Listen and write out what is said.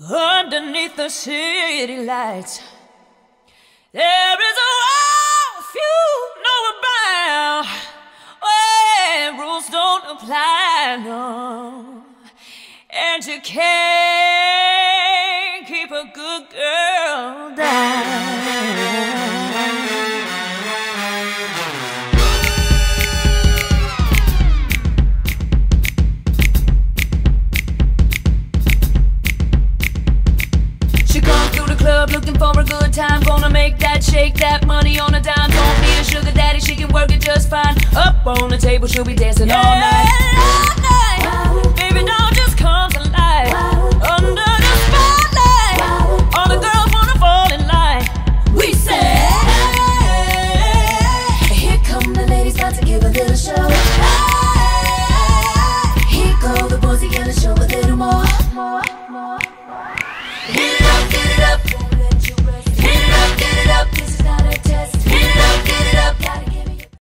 Underneath the city lights, there is a world few know about where rules don't apply, no, and you can't keep a good girl down. club looking for a good time. Gonna make that shake, that money on a dime. Don't be a sugar daddy, she can work it just fine. Up on the table, she'll be dancing yeah, all night. All night. Wow. Baby, now just come to life Under the spotlight, all the girls wanna fall in line. We say, hey, here come the ladies, about to give a little show.